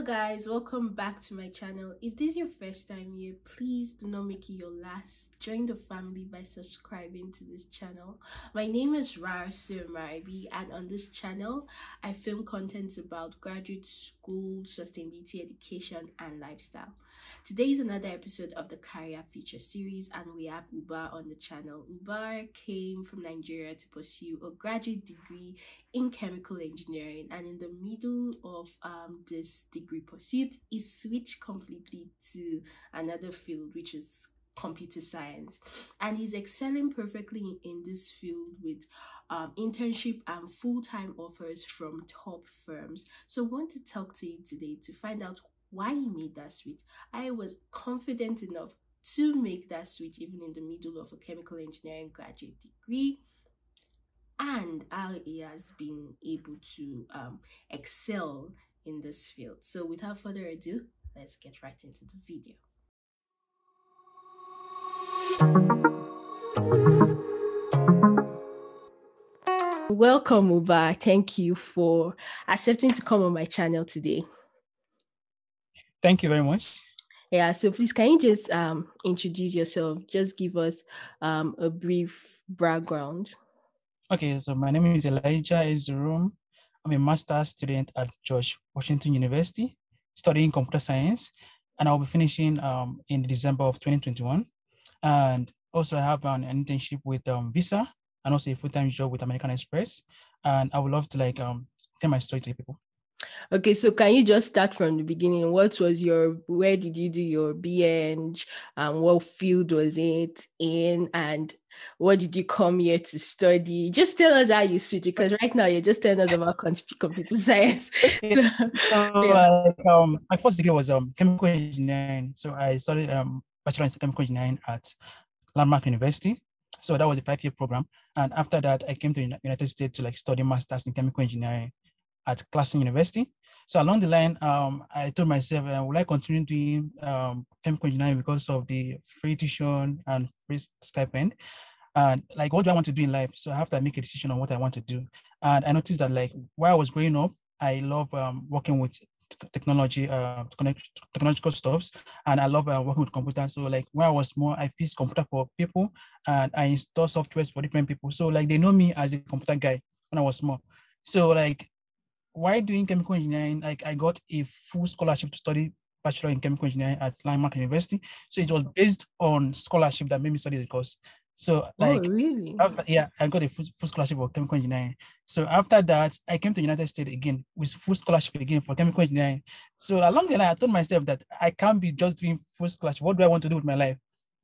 Hello guys, welcome back to my channel. If this is your first time here, please do not make it your last. Join the family by subscribing to this channel. My name is Rarosue Amaraibi and on this channel, I film contents about graduate school, sustainability education and lifestyle. Today is another episode of the Career Feature series, and we have Ubah on the channel. Ubah came from Nigeria to pursue a graduate degree in chemical engineering, and in the middle of um, this degree pursuit, he switched completely to another field, which is computer science and he's excelling perfectly in this field with um, internship and full-time offers from top firms so I want to talk to you today to find out why he made that switch. I was confident enough to make that switch even in the middle of a chemical engineering graduate degree and how he has been able to um, excel in this field. So without further ado, let's get right into the video. Welcome, Ubah. Thank you for accepting to come on my channel today. Thank you very much. Yeah, so please can you just um, introduce yourself? Just give us um, a brief background. Okay, so my name is Elijah Ezurum. I'm a master's student at George Washington University, studying computer science, and I'll be finishing um, in December of 2021. And also, I have an, internship with um, Visa and also a full-time job with American Express. And I would love to like um, tell my story to people. Okay, so can you just start from the beginning? What was your, where did you do your BEng? Um, what field was it in? And what did you come here to study? Just tell us how you switched because right now you're just telling us about computer science. so, yeah. like, um, my first degree was um, chemical engineering. So I studied um, bachelor in chemical engineering at Landmark University. So that was a five-year program. And after that, I came to the United States to like study masters in chemical engineering at Clarkson University. So along the line, um, I told myself, uh, will I continue doing um, chemical engineering because of the free tuition and free stipend? And like, what do I want to do in life? So I have to make a decision on what I want to do. And I noticed that like while I was growing up, I love um, working with technology, uh, technological stuffs, and I love uh, working with computers. So like when I was more, I fix computer for people, and I install softwares for different people. So like they know me as a computer guy when I was small. So like while doing chemical engineering, like I got a full scholarship to study bachelor in chemical engineering at Landmark University. So it was based on scholarship that made me study the course. So oh, like, oh, really? After, yeah, I got a full, full, scholarship for chemical engineering. So after that, I came to United States again with full scholarship again for chemical engineering. So along the line, I told myself that I can't be just doing full scholarship. What do I want to do with my life?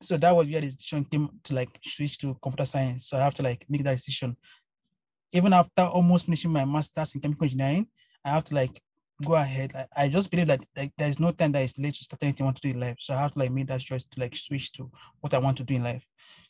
So that was where the decision came to like switch to computer science. So I have to like make that decision even after almost finishing my master's in chemical engineering, I have to like go ahead. I, I just believe that like there's no time that is late to start anything I want to do in life. So I have to like make that choice to like switch to what I want to do in life.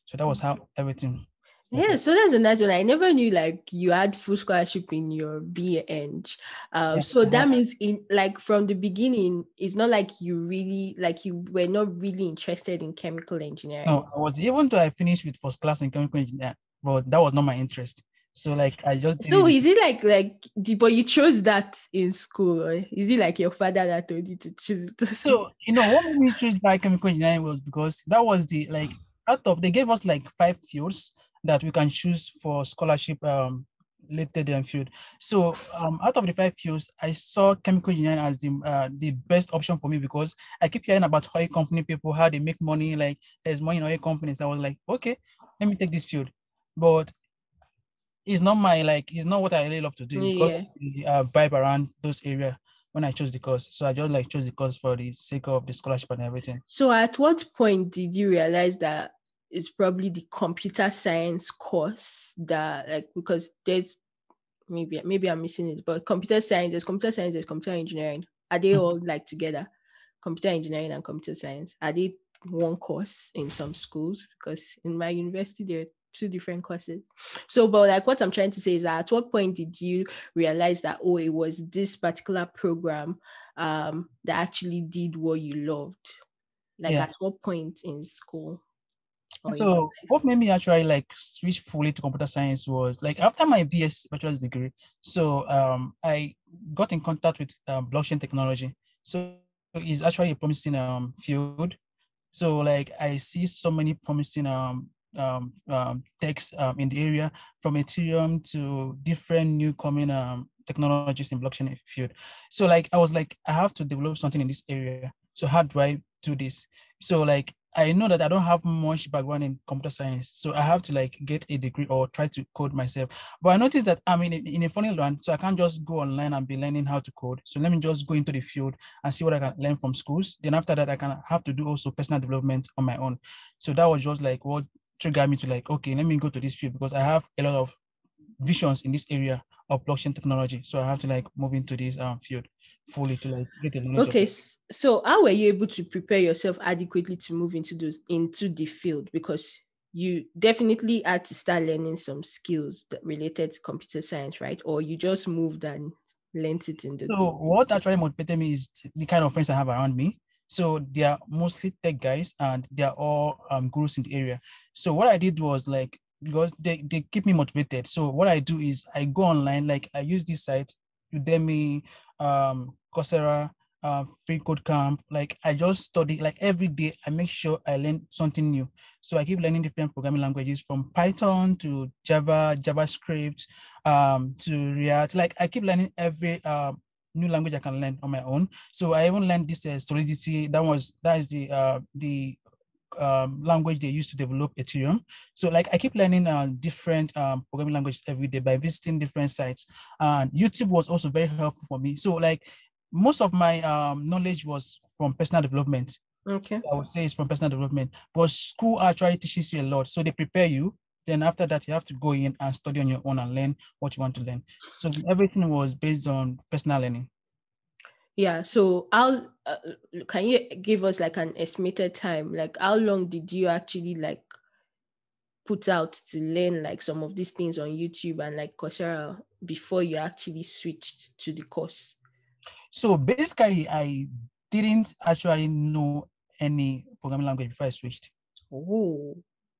So that was how everything. Started. Yeah, so that's a nice one. I never knew like you had full scholarship in your BEng. Um, so that means in like from the beginning, it's not like you really like you were not really interested in chemical engineering. No, I was even though I finished with first class in chemical engineering, but that was not my interest. So like I just so is it like like but you chose that in school or is it like your father that told you to choose it? So you know what made chose biochemical engineering was because that was the like out of they gave us like five fields that we can choose for scholarship um related and field. So um out of the five fields, I saw chemical engineering as the uh, the best option for me because I keep hearing about oil company people how they make money, like there's money in oil companies. I was like, okay, let me take this field. But it's not my like it's not what I really love to do because the uh, vibe around those areas when I chose the course. So I just like chose the course for the sake of the scholarship and everything. So at what point did you realize that it's probably the computer science course that like because there's maybe maybe I'm missing it, but computer science, there's computer science, there's computer engineering. Are they all like together? Computer engineering and computer science. Are they one course in some schools? Because in my university there two different courses. So, but like what I'm trying to say is that at what point did you realize that oh, it was this particular program um that actually did what you loved? Like yeah. at what point in school? So what made me actually like switch fully to computer science was like after my BS bachelor's degree. So um I got in contact with um, blockchain technology. So it's actually a promising um field. So like I see so many promising um um, um techs um, in the area from Ethereum to different new coming um technologies in blockchain field. So like I was like I have to develop something in this area. So how do I do this? So like I know that I don't have much background in computer science, so I have to like get a degree or try to code myself. But I noticed that I'm in, in a funny land, so I can't just go online and be learning how to code. So let me just go into the field and see what I can learn from schools. Then after that, I can have to do also personal development on my own. So that was just like what triggered me to like, okay, let me go to this field because I have a lot of visions in this area of blockchain technology. So I have to like move into this um, field fully to like get the knowledge. Okay, so how were you able to prepare yourself adequately to move into those into the field? Because you definitely had to start learning some skills that related to computer science, right? Or you just moved and learned it in the. So what actually motivated me is the kind of friends I have around me. So they are mostly tech guys and they are all um, gurus in the area. So what I did was like because they, they keep me motivated. So what I do is I go online, like I use this site, Udemy, um, Coursera, uh, free code camp. Like I just study like every day. I make sure I learn something new. So I keep learning different programming languages from Python to Java, JavaScript, um, to React. Like I keep learning every um, new language I can learn on my own. So I even learned this uh, Solidity. That was that is the uh, the um, language they use to develop Ethereum. So like I keep learning uh, different um, programming languages every day by visiting different sites. And YouTube was also very helpful for me. So like most of my um, knowledge was from personal development. Okay. I would say it's from personal development. But school actually teaches you a lot. So they prepare you. Then after that, you have to go in and study on your own and learn what you want to learn. So everything was based on personal learning. Yeah. So how uh, can you give us like an estimated time? Like how long did you actually like put out to learn like some of these things on YouTube and like Coursera before you actually switched to the course? So basically, I didn't actually know any programming language before I switched. Oh,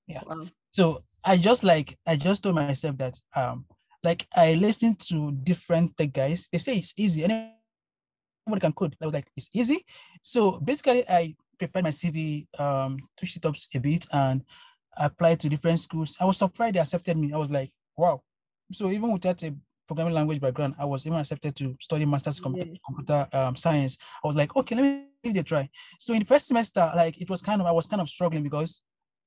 yeah. Wow. So I just like I just told myself that um like I listened to different tech guys. They say it's easy. And anybody can code. I was like, it's easy. So basically, I prepared my CV, um, twitched it up a bit, and applied to different schools. I was surprised they accepted me. I was like, wow. So even without a programming language background, I was even accepted to study master's yeah. computer um, science. I was like, okay, let me give it a try. So in the first semester, like it was kind of, I was kind of struggling because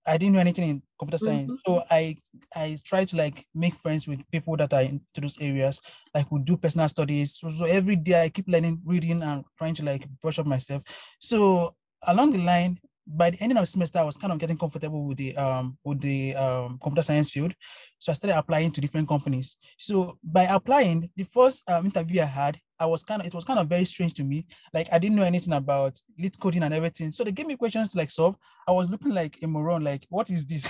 I didn't know anything in computer science. Mm-hmm. So I I try to like make friends with people that are into those areas. Like we do personal studies. So, so every day I keep learning, reading, and trying to like brush up myself. So along the line, by the end of the semester, I was kind of getting comfortable with the um with the um computer science field. So I started applying to different companies. So by applying, the first um, interview I had, I was kind of it was kind of very strange to me. Like I didn't know anything about lit LeetCoding and everything. So they gave me questions to like solve. I was looking like a moron, like, what is this?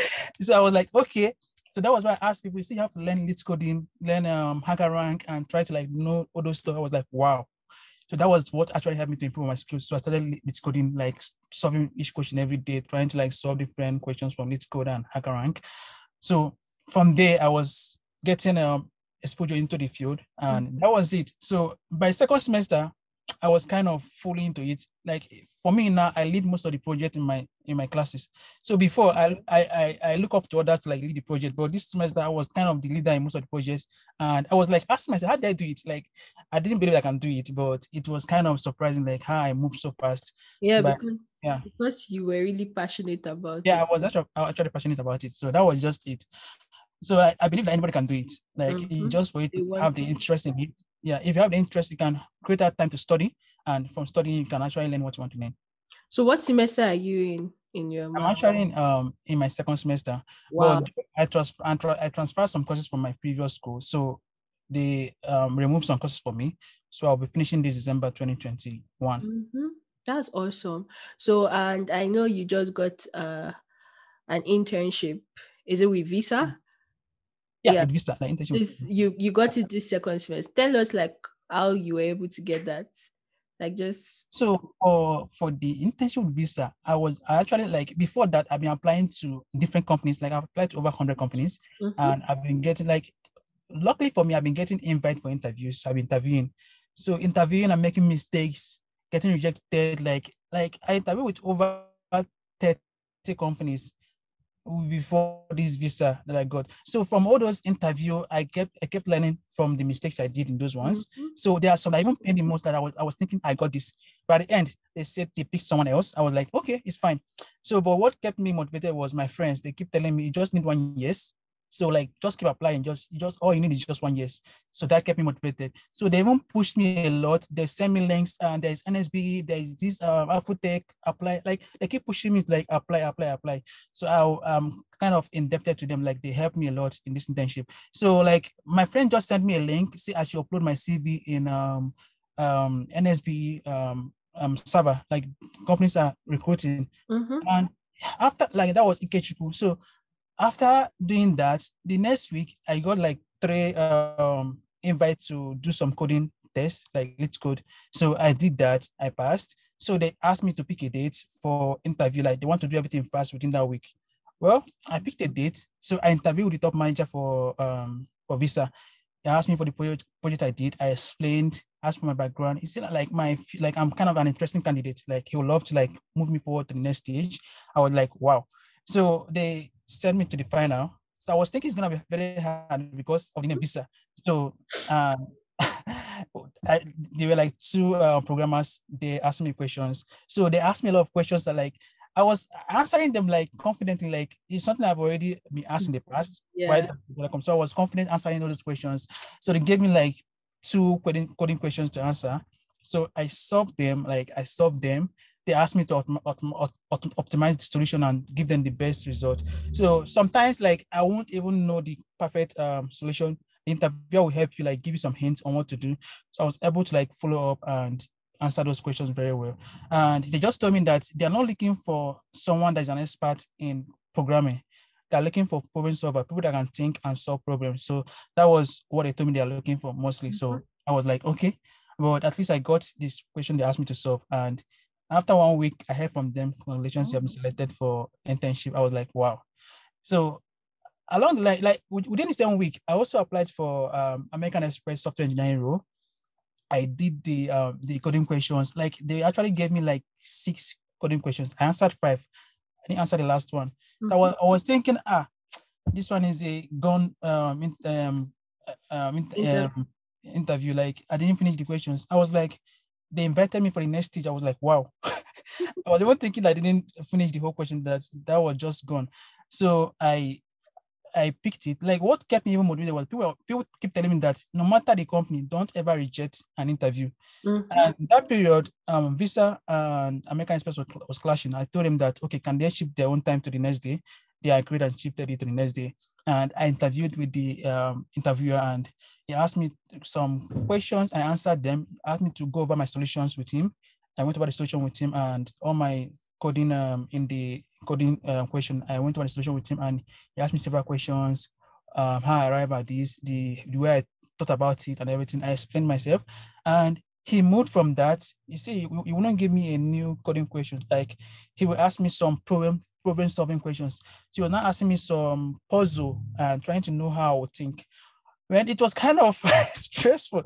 so I was like, okay. So that was why I asked people, you have to learn lit LeetCoding, learn um HackerRank, and try to like know all those stuff. I was like, wow. So that was what actually helped me to improve my skills. So I started LeetCoding, like solving each question every day, trying to like solve different questions from LeetCode and HackerRank. So from there, I was getting um exposure into the field and mm-hmm. that was it so by second semester i was kind of fully into it. Like for me now i lead most of the project in my in my classes. So before i i i, look up to others to like lead the project but this semester i was kind of the leader in most of the projects. And i was like asking myself how did i do it? Like i didn't believe i can do it but it was kind of surprising like how i moved so fast. Yeah but, because yeah. because you were really passionate about yeah it. i was actually, actually passionate about it. So that was just it. So I, I believe that anybody can do it. Like mm-hmm. just for you to have the interest in it. Yeah, if you have the interest, you can create that time to study, and from studying, you can actually learn what you want to learn. So, what semester are you in? In your I'm actually in um in my second semester. Wow. But I transfer I transferred some courses from my previous school, so they um removed some courses for me. So I'll be finishing this December 2021. Mm-hmm. That's awesome. So, and I know you just got uh an internship. Is it with Visa? Yeah, yeah. Visa, like internship. This, you you got it this second semester. Tell us like how you were able to get that. Like just so for for the internship visa, I was I actually like before that I've been applying to different companies. Like I've applied to over hundred companies, mm-hmm. and I've been getting like luckily for me, I've been getting invite for interviews. I've been interviewing. So interviewing and making mistakes getting rejected. Like like I interviewed with over 30 companies before this visa that I got. So from all those interview, I kept I kept learning from the mistakes I did in those ones. Mm-hmm. So there are some that even paid the most that I was I was thinking I got this. But at the end, they said they picked someone else. I was like, okay, it's fine. So but what kept me motivated was my friends. They keep telling me you just need one yes. So like just keep applying. Just just all you need is just one yes. So that kept me motivated. So they even pushed me a lot. They send me links and there's NSB, there's this um AfroTech, apply. Like they keep pushing me to like apply, apply, apply. So I am kind of indebted to them. Like they helped me a lot in this internship. So like my friend just sent me a link. See, I should upload my CV in um um NSB um um server. Like companies are recruiting. Mm-hmm. And after like that was Ikechukwu. So after doing that, the next week I got like three um invites to do some coding tests, like LeetCode. So I did that, I passed. So they asked me to pick a date for interview, like they want to do everything fast within that week. Well, I picked a date. So I interviewed the top manager for um for Visa. He asked me for the project, project I did. I explained, asked for my background. Said like my like I'm kind of an interesting candidate. Like he would love to like move me forward to the next stage. I was like, wow. So they sent me to the final. So I was thinking it's gonna be very hard because of the name visa. So um, I, there were like two uh, programmers. They asked me questions. So they asked me a lot of questions that like I was answering them like confidently, like it's something I've already been asked in the past. Yeah. So I was confident answering all those questions. So they gave me like two coding, coding questions to answer. So I solved them, like I solved them they ask me to optimize the solution and give them the best result. So sometimes like I won't even know the perfect um, solution. The interviewer will help you like give you some hints on what to do. So I was able to like follow up and answer those questions very well. And they just told me that they're not looking for someone that is an expert in programming. They're looking for problem solver, people that can think and solve problems. So that was what they told me they're looking for mostly. So mm-hmm. I was like, okay, but at least I got this question they asked me to solve. And after one week, I heard from them, congratulations, you have been oh. selected for internship. I was like, wow. So along the line, like within the same week, I also applied for um, American Express software engineering role. I did the um, the coding questions. Like they actually gave me like six coding questions. I answered five. I didn't answer the last one. Mm-hmm. So I was, I was thinking, ah, this one is a gone um, in, um, uh, um, um, interview. Like I didn't finish the questions. I was like, they invited me for the next stage. I was like, wow. I was even thinking I didn't finish the whole question that that was just gone. So I I picked it. Like what kept me even motivated was people people keep telling me that no matter the company, don't ever reject an interview. Mm-hmm. And that period, um, Visa and American Express was, was clashing. I told them that okay, can they shift their own time to the next day? They agreed and shifted it to the next day and I interviewed with the um, interviewer and he asked me some questions. I answered them, he asked me to go over my solutions with him. I went over the solution with him and all my coding um, in the coding uh, question, I went over the solution with him and he asked me several questions, um, how I arrived at this, the, the way I thought about it and everything. I explained myself and he moved from that. You see, he, wouldn't give me a new coding question. Like he would ask me some problem problem solving questions. So he was not asking me some puzzle and trying to know how I would think. When it was kind of stressful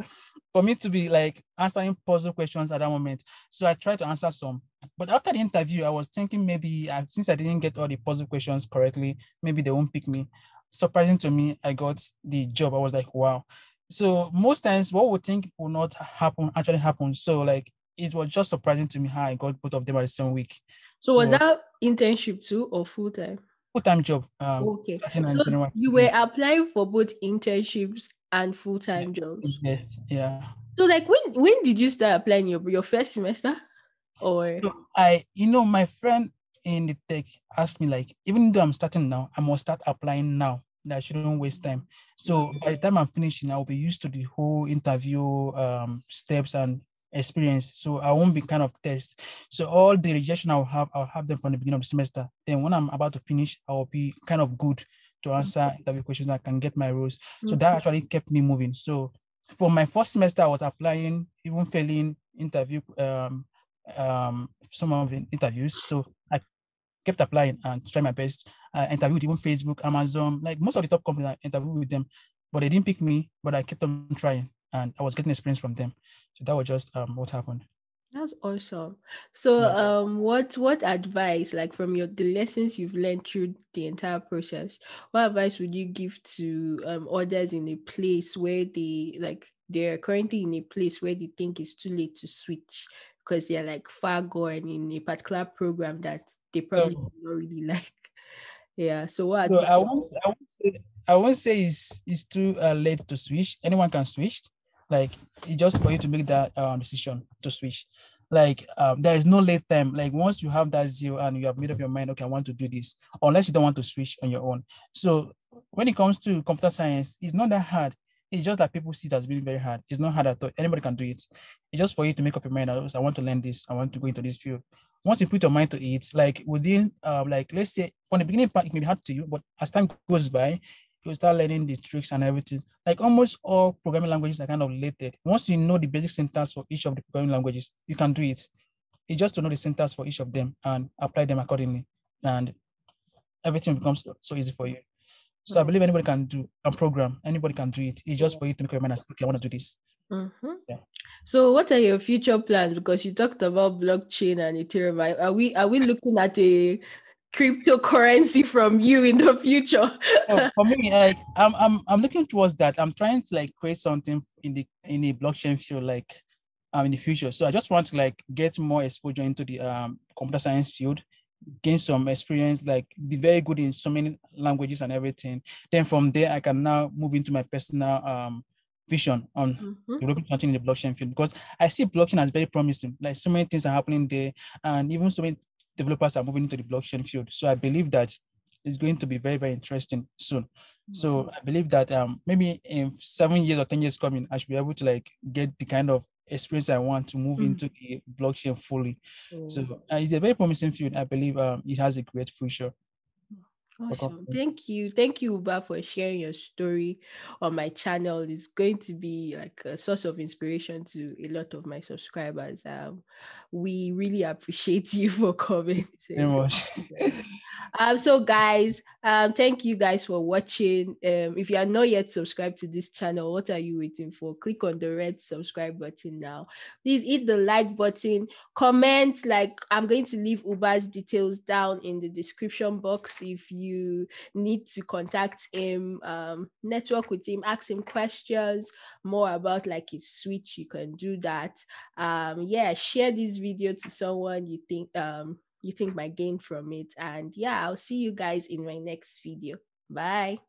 for me to be like answering puzzle questions at that moment. So I tried to answer some. But after the interview, I was thinking maybe I, since I didn't get all the puzzle questions correctly, maybe they won't pick me. Surprising to me, I got the job. I was like, wow. So most times what we think will not happen actually happens. So like it was just surprising to me how I got both of them at the same week. So, so was that internship too or full time? Full time job. Um, okay. So you were applying for both internships and full time yeah. jobs. Yes. Yeah. So like when when did you start applying your your first semester? Or so I you know my friend in the tech asked me like even though I'm starting now, I must start applying now that I shouldn't waste time. So by the time I'm finishing, I'll be used to the whole interview um, steps and experience. So I won't be kind of test. So all the rejection I'll have, I'll have them from the beginning of the semester. Then when I'm about to finish, I will be kind of good to answer interview questions. I can get my roles. So that actually kept me moving. So for my first semester, I was applying, even failing interview um um some of the interviews. So I kept applying and try my best. I interviewed even Facebook, Amazon, like most of the top companies. I interviewed with them, but they didn't pick me. But I kept on trying, and I was getting experience from them. So that was just um, what happened. That's awesome. So, um, what what advice, like from your the lessons you've learned through the entire process, what advice would you give to um others in a place where they like they're currently in a place where they think it's too late to switch because they're like far gone in a particular program that they probably don't really like. Yeah. So what so? I won't, I won't say I won't say it's it's too uh, late to switch. Anyone can switch. Like it's just for you to make that um, decision to switch. Like um, there is no late time. Like once you have that zeal and you have made up your mind, okay, I want to do this, unless you don't want to switch on your own. So when it comes to computer science, it's not that hard. It's just that people see it as being very hard. It's not hard at all. Anybody can do it. It's just for you to make up your mind. I want to learn this. I want to go into this field once you put your mind to it, like within, uh, like let's say from the beginning part, it may be hard to you, but as time goes by, you start learning the tricks and everything. Like almost all programming languages are kind of related. Once you know the basic syntax for each of the programming languages, you can do it. It's just to know the syntax for each of them and apply them accordingly, and everything becomes so easy for you. So I believe anybody can do a program. Anybody can do it. It's just for you to make your mind. Okay, I want to do this. Mhm. Yeah. So, what are your future plans? Because you talked about blockchain and Ethereum. Are we are we looking at a cryptocurrency from you in the future? Oh, for me, like I'm, I'm, I'm looking towards that. I'm trying to like create something in the in the blockchain field, like um in the future. So I just want to like get more exposure into the um computer science field, gain some experience, like be very good in so many languages and everything. Then from there, I can now move into my personal um vision on Mhm. developing something in the blockchain field because I see blockchain as very promising. Like so many things are happening there, and even so many developers are moving into the blockchain field. So I believe that it's going to be very, very interesting soon. So I believe that um maybe in seven years or ten years coming, I should be able to like get the kind of experience I want to move Mm. into the blockchain fully. So Mm. uh, it's a very promising field. I believe um it has a great future. Awesome. Thank you. Thank you, Ubah, for sharing your story on my channel. It's going to be like a source of inspiration to a lot of my subscribers. Um, we really appreciate you for coming. Very much. Um, so guys, um, thank you guys for watching. Um, if you are not yet subscribed to this channel, what are you waiting for? Click on the red subscribe button now. Please hit the like button, comment. Like I'm going to leave Ubah's details down in the description box if you need to contact him, um, network with him, ask him questions more about like his switch. You can do that. Um, yeah, share this video to someone you think um you think might gain from it. And yeah, I'll see you guys in my next video. Bye.